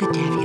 Cadaver.